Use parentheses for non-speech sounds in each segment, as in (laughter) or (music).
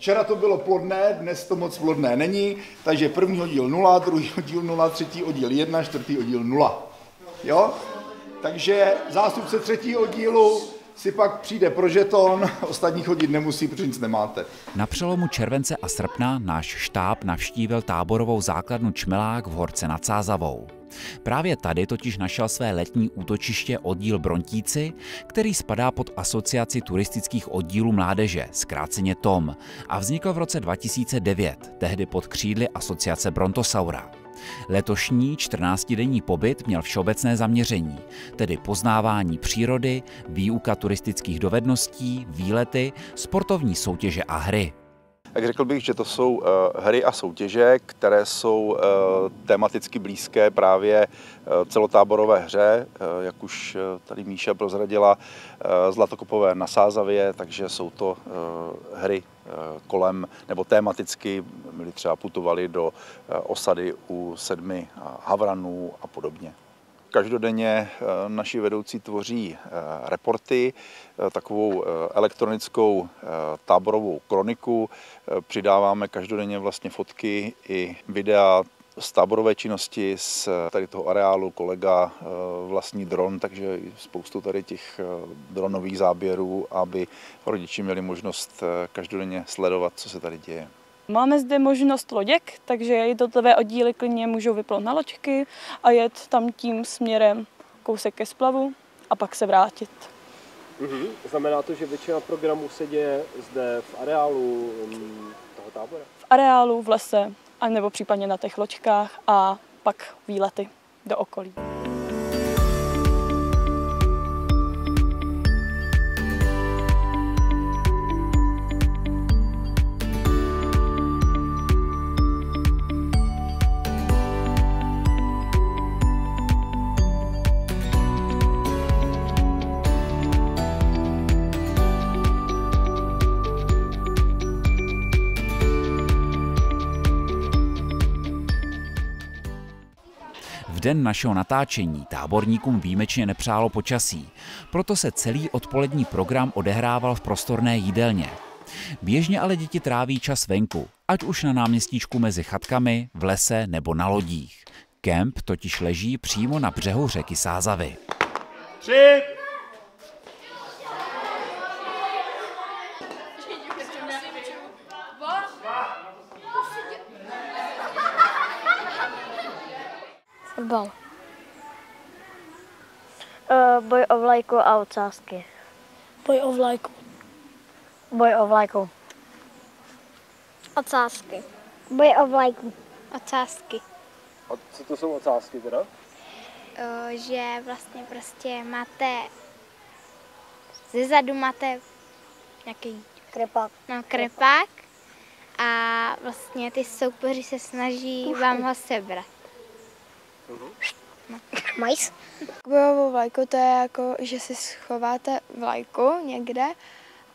Včera to bylo plodné, dnes to moc plodné není, takže první oddíl 0, druhý (laughs) oddíl 0, třetí oddíl 1, čtvrtý oddíl 0. Jo? Takže zástupce třetího oddílu si pak přijde pro žeton, (laughs) ostatní chodit nemusí, protože nic nemáte. Na přelomu července a srpna náš štáb navštívil táborovou základnu Čmelák v Horce nad Sázavou. Právě tady totiž našel své letní útočiště oddíl Brontíci, který spadá pod asociaci turistických oddílů mládeže, zkráceně TOM, a vznikl v roce 2009, tehdy pod křídly asociace Brontosaura. Letošní 14-denní pobyt měl všeobecné zaměření, tedy poznávání přírody, výuka turistických dovedností, výlety, sportovní soutěže a hry. Tak řekl bych, že to jsou uh, hry a soutěže, které jsou uh, tematicky blízké právě uh, celotáborové hře, jak už tady Míša prozradila, Zlatokopové na Sázavě, takže jsou to hry kolem, nebo tematicky, my třeba putovali do osady u sedmi havranů a podobně. Každodenně eh, naši vedoucí tvoří eh, reporty, eh, takovou elektronickou táborovou kroniku. Přidáváme každodenně vlastně fotky i videa z táborové činnosti z tady toho areálu kolega vlastní dron, takže spoustu tady těch dronových záběrů, aby rodiči měli možnost každodenně sledovat, co se tady děje. Máme zde možnost loděk, takže jednotlivé oddíly klidně můžou vyplout na loďky a jet tam tím směrem kousek ke splavu a pak se vrátit. Mm-hmm. Znamená to, že většina programů se děje zde v areálu um, toho tábora? V areálu, v lese, anebo případně na těch loďkách a pak výlety do okolí. V den našeho natáčení táborníkům výjimečně nepřálo počasí, proto se celý odpolední program odehrával v prostorné jídelně. Běžně ale děti tráví čas venku, ať už na náměstíčku mezi chatkami, v lese nebo na lodích. Kemp totiž leží přímo na břehu řeky Sázavy. Tři, Fotbal. Uh, boj o vlajku a ocásky. Boj o vlajku. Boj o vlajku. Ocásky. Boj o vlajku. Ocásky. A co to jsou ocásky teda? O, že vlastně prostě máte ze zadu máte nějaký Krepák. no, krepák a vlastně ty soupeři se snaží vám ho sebrat. Majs. Bojovou vlajku to je jako, že si schováte vlajku někde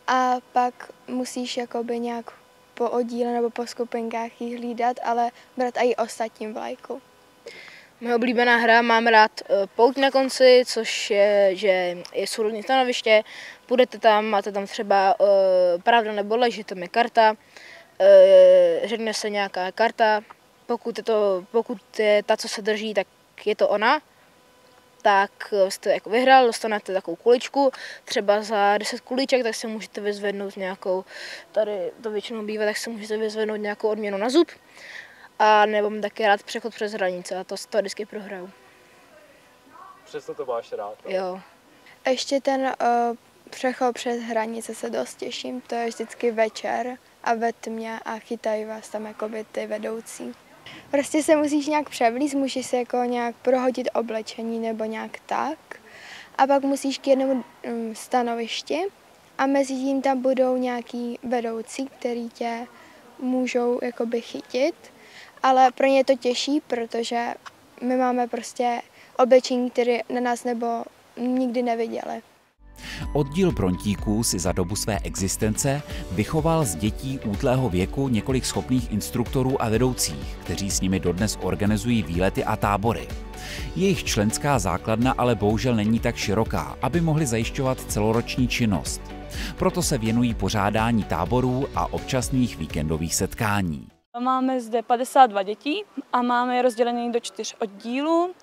a pak musíš jakoby nějak po oddíle nebo po skupinkách ji hlídat, ale brát i ostatním vlajku. Moje oblíbená hra, mám rád eh, Pout na konci, což je, že je sourodní stanoviště, půjdete tam, máte tam třeba uh, pravda nebo lež, že tam je karta, uh, řekne se nějaká karta, pokud je, to, pokud je ta, co se drží, tak je to ona, tak jste jako vyhrál, dostanete takovou kuličku, třeba za 10 kuliček, tak se můžete vyzvednout nějakou, tady to většinou bývá, tak se můžete vyzvednout nějakou odměnu na zub. A nebo mám taky rád přechod přes hranice a to, to vždycky prohraju. Přesto to máš rád. No? Jo. A ještě ten uh, přechod přes hranice se dost těším, to je vždycky večer a ve tmě a chytají vás tam jakoby ty vedoucí. Prostě se musíš nějak převlíct, musíš se jako nějak prohodit oblečení nebo nějak tak. A pak musíš k jednomu um, stanovišti a mezi tím tam budou nějaký vedoucí, který tě můžou jakoby chytit. Ale pro ně je to těžší, protože my máme prostě oblečení, které na nás nebo nikdy neviděli. Oddíl Brontíků si za dobu své existence vychoval z dětí útlého věku několik schopných instruktorů a vedoucích, kteří s nimi dodnes organizují výlety a tábory. Jejich členská základna ale bohužel není tak široká, aby mohli zajišťovat celoroční činnost. Proto se věnují pořádání táborů a občasných víkendových setkání. Máme zde 52 dětí a máme je rozdělené do čtyř oddílů,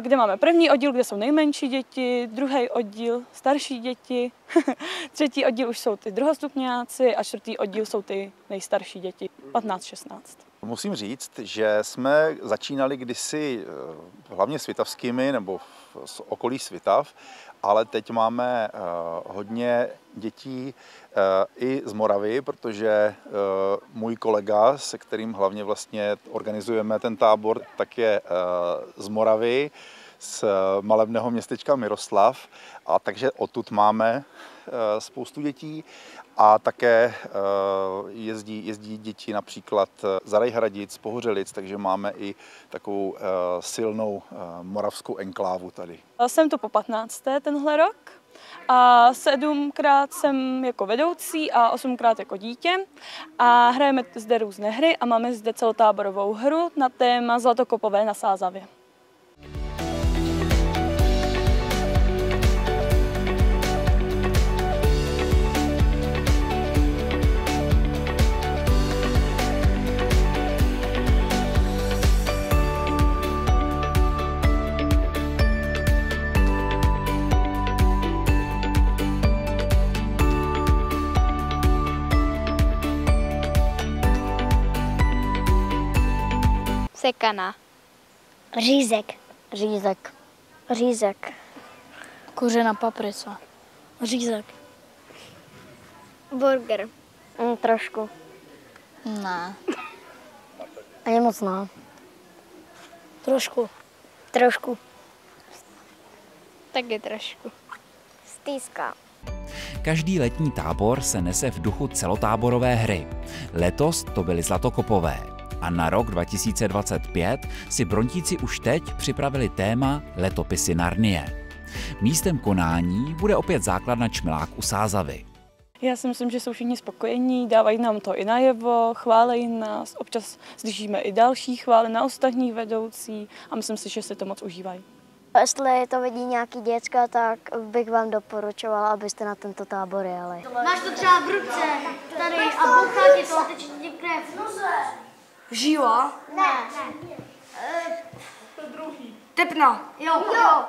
kde máme první oddíl, kde jsou nejmenší děti, druhý oddíl starší děti, (laughs) třetí oddíl už jsou ty druhostupňáci a čtvrtý oddíl jsou ty nejstarší děti, 15-16. Musím říct, že jsme začínali kdysi eh, hlavně svitavskými nebo z okolí Svitav, ale teď máme eh, hodně dětí eh, i z Moravy, protože můj kolega, se kterým hlavně vlastně organizujeme ten tábor, tak je z Moravy, z malebného městečka Miroslav. A takže odtud máme spoustu dětí a také eh, jezdí, jezdí děti například eh, z Rajhradic, Pohořelic, takže máme i takovou eh, silnou moravskou enklávu tady. Jsem tu po 15. tenhle rok a sedmkrát jsem jako vedoucí a osmkrát jako dítě a hrajeme zde různé hry a máme zde celotáborovou hru na téma Zlatokopové na Sázavě. Sekana. Řízek. Řízek. Řízek. Kořena paprica. Řízek. Burger. Mm, trošku. Ne. Ani moc ne. Trošku. Trošku. Taky trošku. Stýská. Každý letní tábor se nese v duchu celotáborové hry. Letos to byly Zlatokopové a na rok 2025 si brontíci už teď připravili téma Letopisy Narnie. Místem konání bude opět základna Čmilák u Sázavy. Já si myslím, že jsou všichni spokojení, dávají nám to i najevo, chválejí nás, občas slyšíme i další chvály na ostatních vedoucí a myslím si, že si to moc užívají. Jestli to vidí nějaký děcka, tak bych vám doporučovala, abyste na tento tábor jeli. Máš to třeba v ruce, tady a bouchá ti to a ti krev. Žíla? Ne. ne. To druhý. Tepna. Jo, jo.